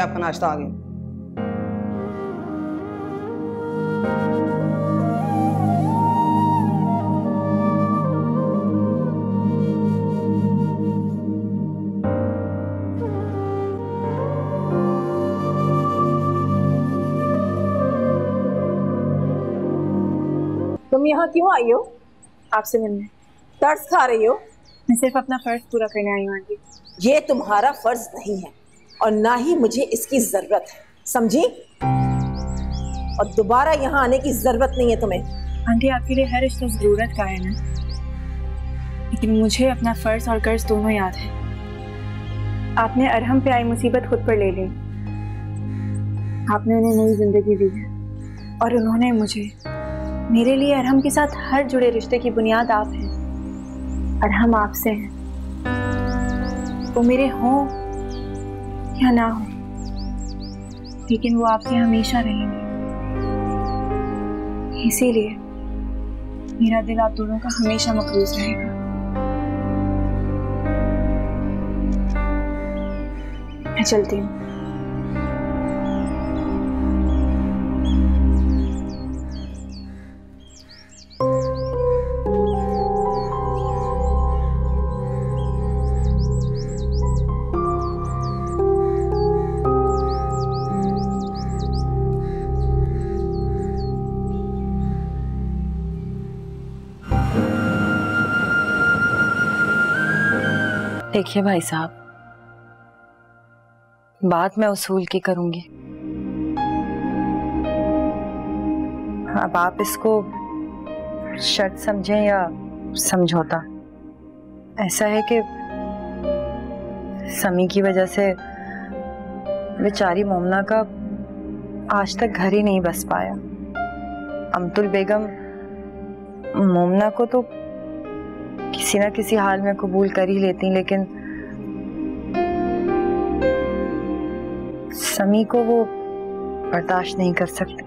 बीबी ये आपका नाश्ता आ गया। तुम यहाँ क्यों आई हो? आपसे मिलने। तर्स खा रही हो? मैं सिर्फ़ अपना फ़र्ज़ पूरा करने आई हूँ आंटी। ये तुम्हारा फ़र्ज़ नहीं है। और ना ही मुझे इसकी ज़रूरत है। समझी? और दोबारा यहाँ आने की ज़रूरत नहीं है तुम्हें। आंटी, आपके लिए हर रिश्ता ज़रूरत का है ना? लेकिन मुझे अपना फ़र्ज़ और कर्ज दोनों याद है। आपने अरहम पे आई मुसीबत खुद पर ले ली। आपने उन्हें नई ज़िंदगी दी है। और उन्होंने मुझे, मेरे लिए अरहम के साथ हर जुड़े रिश्ते की बुनियाद आप हैं। अरहम आपसे हैं। वो मेरे हों या ना हो। लेकिन वो आपके हमेशा रहेंगे। इसीलिए मेरा दिल आप दोनों का हमेशा मकरूज रहेगा। मैं चलती हूँ। देखिए भाई साहब। बात मैं उसूल की करूँगी। अब आप इसको शर्त समझें या समझौता? ऐसा है कि समी की वजह से बेचारी मोमना का आज तक घर ही नहीं बस पाया। अमतुल बेगम मोमना को तो किसी ना किसी हाल में कबूल कर ही लेती लेकिन समी को वो बर्दाश्त नहीं कर सकती।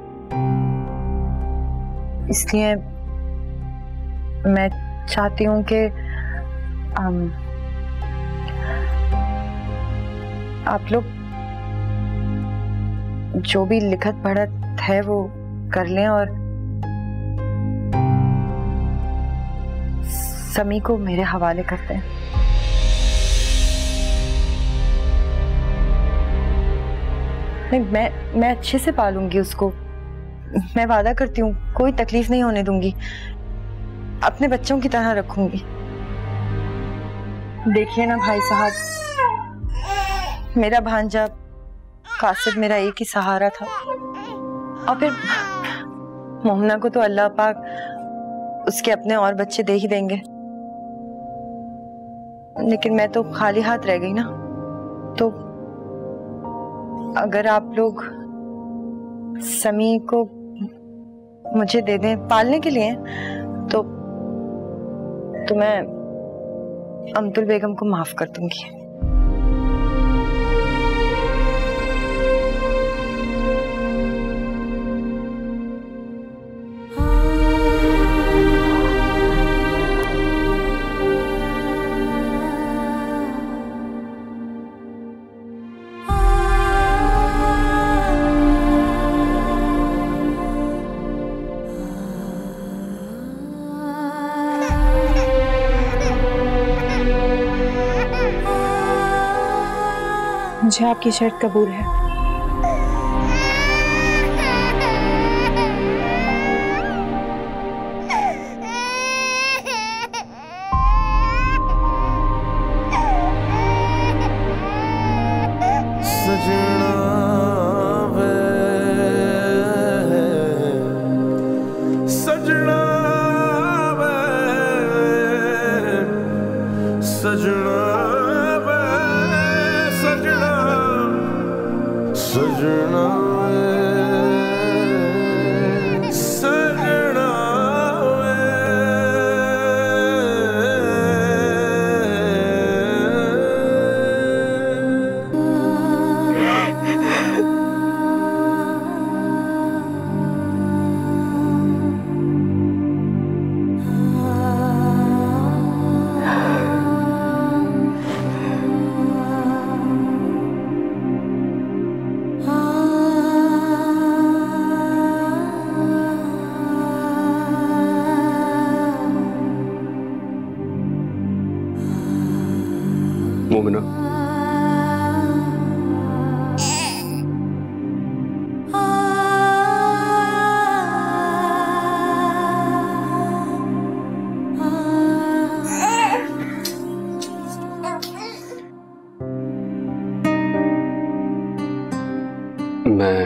इसलिए मैं चाहती हूँ कि आप लोग जो भी लिखत पढ़त है वो कर लें और समी को मेरे हवाले करते हैं। नहीं, मैं मैं अच्छे से पालूँगी उसको। मैं वादा करती हूँ, कोई तकलीफ़ नहीं होने दूँगी। अपने बच्चों की तरह रखूँगी। देखिए ना भाई साहब, मेरा भांजा कासिद मेरा एक ही सहारा था। और फिर मोहना को तो अल्लाह पाक उसके अपने और बच्चे दे ही देंगे। लेकिन मैं तो खाली हाथ रह गई ना। तो अगर आप लोग समी को मुझे दे दें पालने के लिए तो तो मैं अमतुल बेगम को माफ़ कर दूँगी। मुझे आपकी शर्त कबूल है। मैं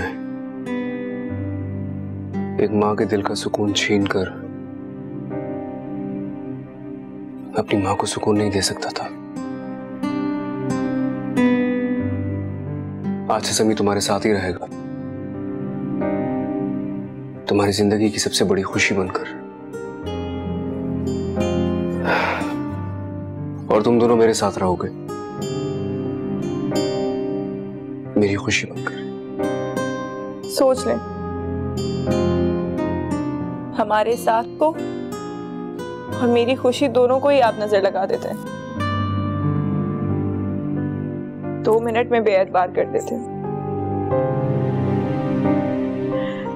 एक माँ के दिल का सुकून छीन कर अपनी माँ को सुकून नहीं दे सकता था। आज से समी तुम्हारे साथ ही रहेगा। तुम्हारी ज़िंदगी की सबसे बड़ी खुशी बनकर। और तुम दोनों मेरे साथ रहोगे। मेरी खुशी बनकर। सोच ले। हमारे साथ को और मेरी खुशी दोनों को ही आप नज़र लगा देते हैं। दो मिनट में बेएतबार कर देते हैं।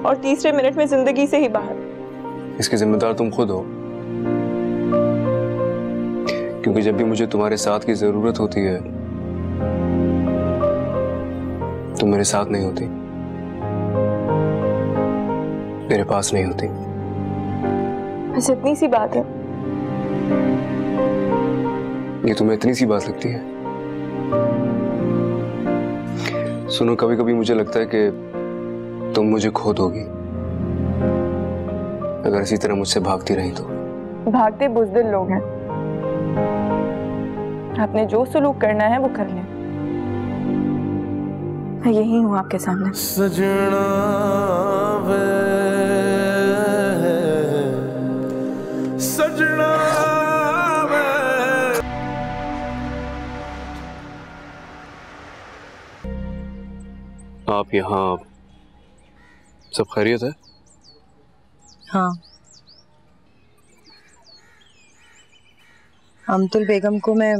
और तीसरे मिनट में ज़िंदगी से ही बाहर। इसकी जिम्मेदार तुम खुद हो। क्योंकि जब भी मुझे तुम्हारे साथ की ज़रूरत होती है तुम मेरे साथ नहीं होती। मेरे पास नहीं होती। बस इतनी सी बात है। ये तुम्हें इतनी सी बात लगती है? सुनो कभी कभी मुझे लगता है कि तुम मुझे खो दोगी। अगर इसी तरह मुझसे भागती रही तो। भागते बुजदिल लोग हैं। आपने जो सलूक करना है वो कर लें। मैं यही हूँ आपके सामने। सजना आप यहाँ सब खैरियत है? हाँ। अमतुल बेगम को मैं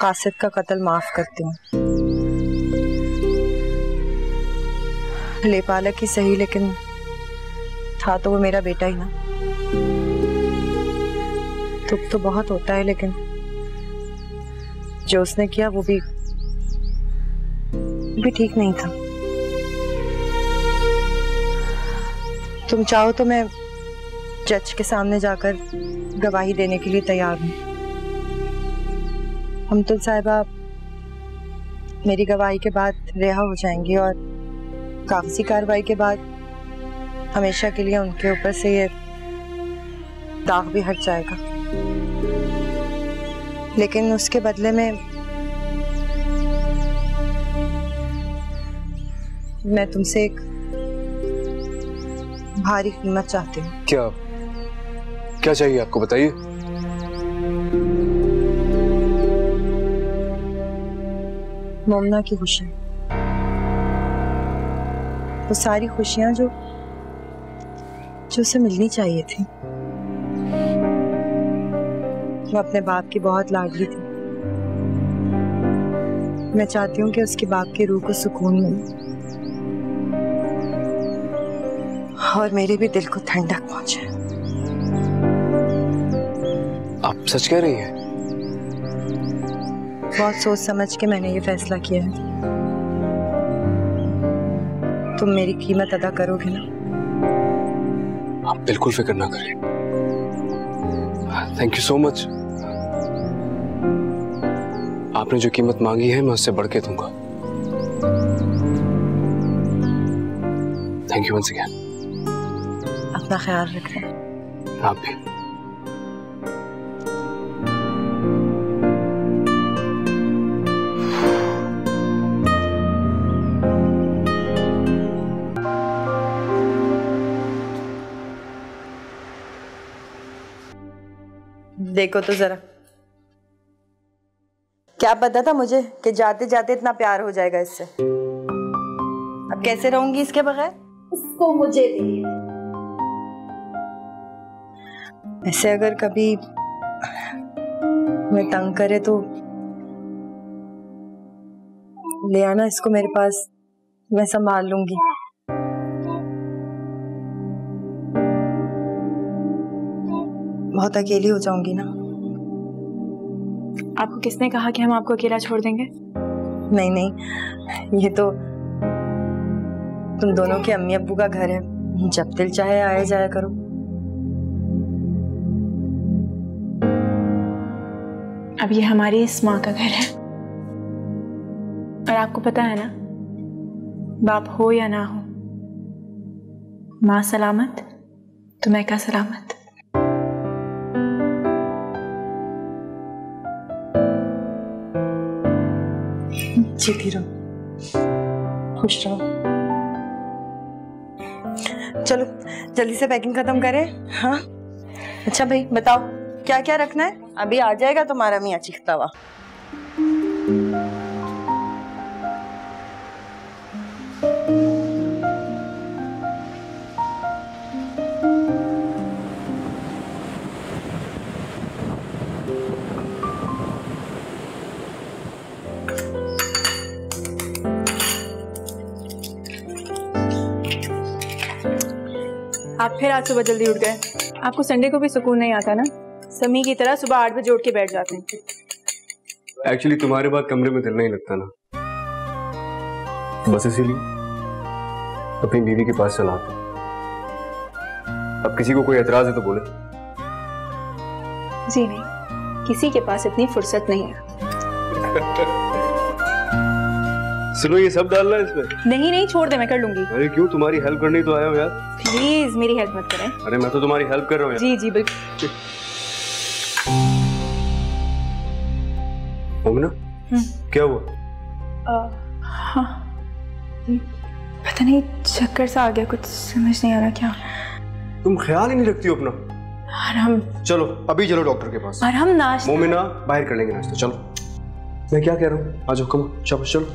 कासिद का कत्ल माफ़ करती हूँ। लेपालक ही सही लेकिन था तो वो मेरा बेटा ही ना। दुख तो बहुत होता है लेकिन जो उसने किया वो भी भी ठीक नहीं था। तुम चाहो तो मैं जज के सामने जाकर गवाही देने के लिए तैयार हूँ। हमतुल साहिबा, मेरी गवाही के बाद रिहा हो जाएँगी और कागज़ी कार्रवाई के बाद हमेशा के लिए उनके ऊपर से ये दाग भी हट जाएगा। लेकिन उसके बदले में मैं तुमसे एक भारी कीमत चाहती हूँ। क्या? क्या चाहिए आपको बताइए? मोमना की खुशी। वो सारी खुशियाँ जो जो उसे मिलनी चाहिए थी। वो अपने बाप की बहुत लाडली थी। मैं चाहती हूँ कि उसके बाप की रूह को सुकून मिले। और मेरे भी दिल को ठंडक पहुँचे। आप सच कह रही है? बहुत सोच समझ के मैंने ये फैसला किया है। तुम मेरी कीमत अदा करोगे ना? आप बिल्कुल फ़िक्र ना करें। थैंक यू सो मच आपने जो कीमत मांगी है मैं उससे बढ़ के दूँगा। थैंक यू वंस अगेन अपना ख्याल रखना आप भी। देखो तो जरा। क्या पता था मुझे कि जाते जाते इतना प्यार हो जाएगा इससे। अब कैसे रहूँगी इसके बगैर? इसको मुझे दे ऐसे अगर कभी मैं तंग करे तो ले आना इसको मेरे पास मैं संभाल लूँगी। बहुत अकेली हो जाऊँगी ना। आपको किसने कहा कि हम आपको अकेला छोड़ देंगे? नहीं नहीं ये तो तुम दोनों के अम्मी अब्बू का घर है। जब दिल चाहे आया जाया करो। अब ये हमारी इस माँ का घर है। और आपको पता है ना, बाप हो या ना हो, माँ सलामत तो मैं का सलामत? जीती रहो खुश रहो। चलो, जल्दी से पैकिंग खत्म करें हाँ? अच्छा भाई, बताओ क्या क्या रखना है? अभी आ जाएगा तुम्हारा मियाँ चीखता हुआ आप फिर आज सुबह जल्दी उठ गए। आपको संडे को भी सुकून नहीं आता ना? समी की तरह सुबह आठ बजे उठ के बैठ जाते हैं। एक्चुअली तुम्हारे बाद कमरे में दिल नहीं लगता ना। बस इसीलिए अपनी बीवी के पास चला आता अब किसी को कोई एतराज़ है तो बोले। जी नहीं किसी के पास इतनी फुर्सत नहीं है। सुनो ये सब डालना है इसमें। नहीं नहीं छोड़ दे मैं कर लूँगी। अरे क्यों तुम्हारी हेल्प करने तो आया हूँ यार। प्लीज़ मेरी हेल्प मत करें। अरे मैं तो तुम्हारी हेल्प कर रहा हूँ जी जी बिल्कुल। क्या हुआ? हाँ। पता नहीं चक्कर सा आ गया कुछ समझ नहीं आ रहा क्या। तुम ख्याल ही नहीं रखती हो अपना। और हम चलो अभी चलो डॉक्टर के पास। और हम नाश्ता। मोमिना बाहर कर लेंगे नाश्ता चलो। मैं क्या कह रहा हूँ? आ जाओ कम चलो चलो।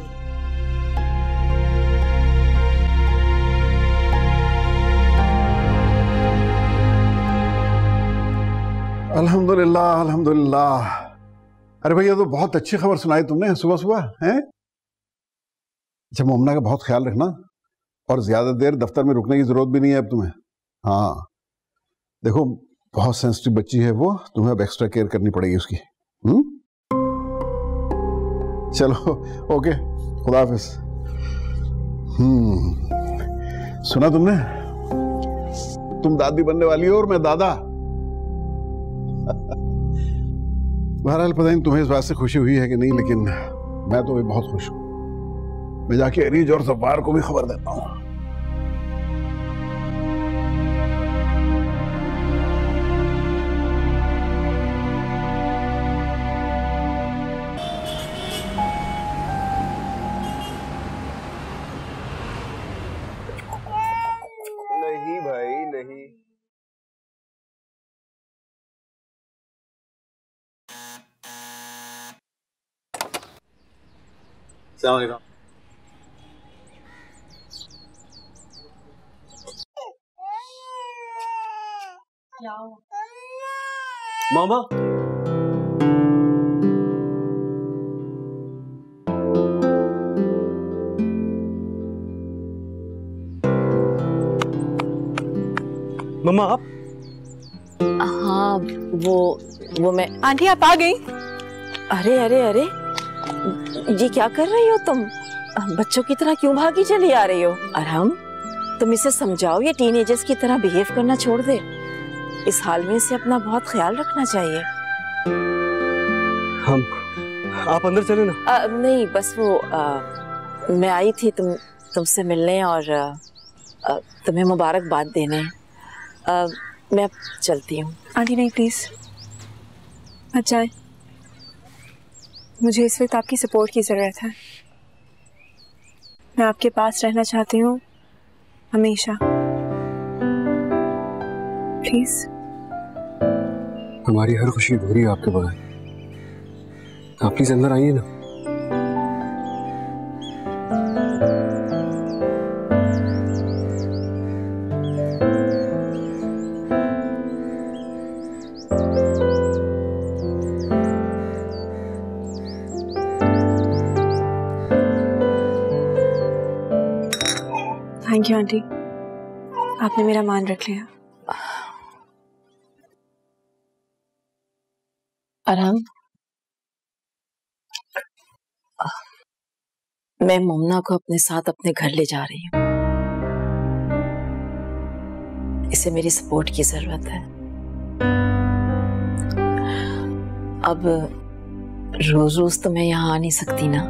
अल्हम्दुलिल्लाह अल्हम्दुलिल्लाह। अरे भैया तो बहुत अच्छी खबर सुनाई तुमने सुबह सुबह, हैं? अच्छा मोमना का बहुत ख्याल रखना, और ज़्यादा देर दफ्तर में रुकने की ज़रूरत भी नहीं है अब तुम्हें। हाँ। देखो, बहुत सेंसिटिव बच्ची है वो, तुम्हें अब एक्स्ट्रा केयर करनी पड़ेगी उसकी हम्म? चलो ओके खुदा हाफिज। हम्म। सुना तुमने? तुम दादी बनने वाली हो और मैं दादा। बहरहाल पता नहीं तुम्हें इस बात से खुशी हुई है कि नहीं, लेकिन मैं तो भी बहुत खुश हूँ। मैं जाके अरीज और जब्बार को भी खबर देता हूँ। मामा मम्मा आप हाँ वो वो मैं आंटी आप आ गई? अरे अरे अरे। ये क्या कर रही हो तुम? बच्चों की तरह क्यों भागी चली आ रही हो? अरहम तुम इसे समझाओ ये टीनेजर्स की तरह बिहेव करना छोड़ दे। इस हाल में इसे अपना बहुत ख्याल रखना चाहिए। हम आप अंदर चले ना। आ, नहीं बस वो आ, मैं आई थी तुम तुमसे मिलने और आ, तुम्हें मुबारकबाद देने आ, मैं अब चलती हूँ। आंटी नहीं प्लीज़ जाए। मुझे इस वक्त आपकी सपोर्ट की ज़रूरत है। मैं आपके पास रहना चाहती हूँ, हमेशा। प्लीज़ हमारी हर खुशी अधूरी है आपके बगैर। आप प्लीज़ अंदर आइए ना। आपने मेरा मान रख लिया। आराम मैं मोमना को अपने साथ अपने घर ले जा रही हूँ। इसे मेरी सपोर्ट की ज़रूरत है। अब रोज रोज तो मैं यहाँ आ नहीं सकती ना।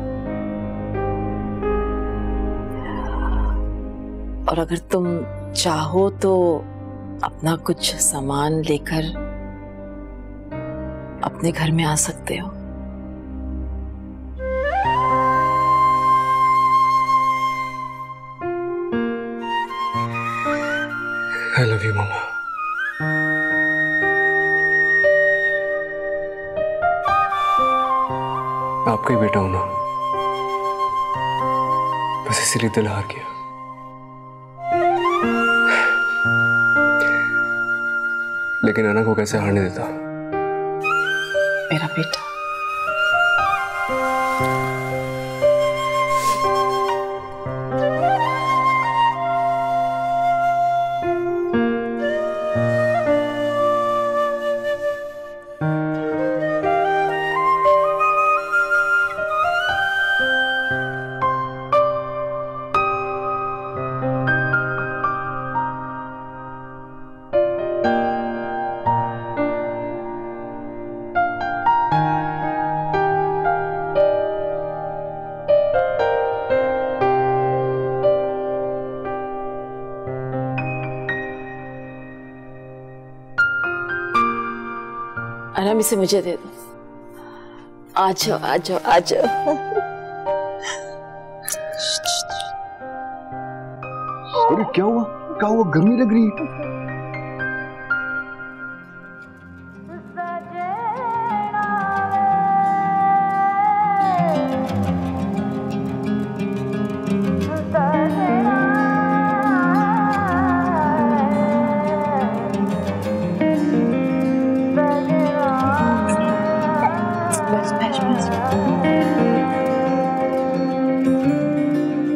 और अगर तुम चाहो तो अपना कुछ सामान लेकर अपने घर में आ सकते हो। आई लव यू मामा आपका ही बेटा हूँ ना। बस इसीलिए दिल हार गया। लेकिन अना को कैसे हारने देता? मेरा बेटा। इसे मुझे दे दो। आ जाओ आ जाओ आ जाओ। अरे, क्या हुआ? क्या हुआ? गर्मी लग रही है।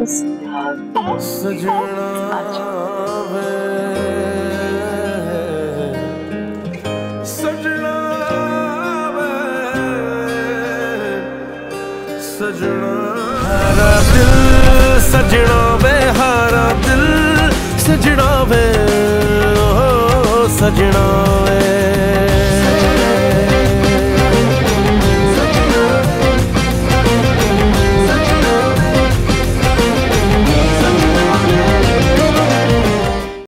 सजना वे सजना वे सजना हारा दिल सजना वे